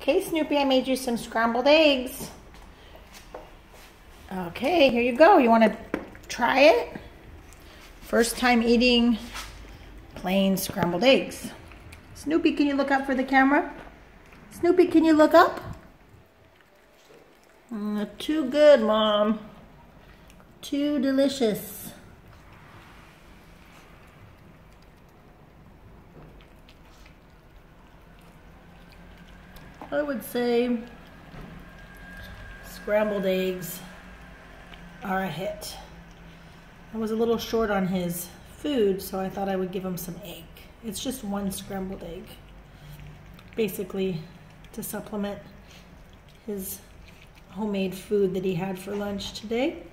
Okay, Snoopy, I made you some scrambled eggs. Okay, here you go. You want to try it? First time eating plain scrambled eggs. Snoopy, can you look up for the camera? Snoopy, can you look up? Mm, too good, Mom. Too delicious. I would say scrambled eggs are a hit. I was a little short on his food, so I thought I would give him some egg. It's just one scrambled egg, basically to supplement his homemade food that he had for lunch today.